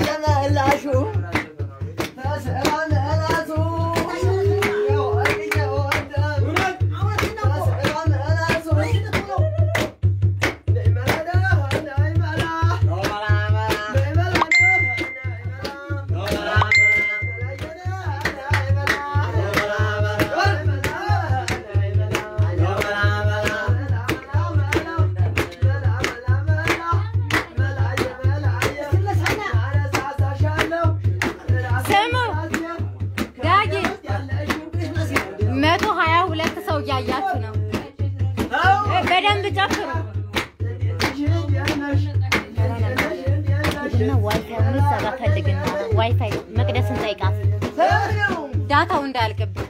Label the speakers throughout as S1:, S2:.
S1: I na, you. እያያችሁ ነው። በደንብ ጨፍሩ። ዋይፋይ ፈልግና ዋይፋይ መቅደስ እንጠይቃት ዳታው እንዳያልቅብን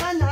S1: na na
S2: na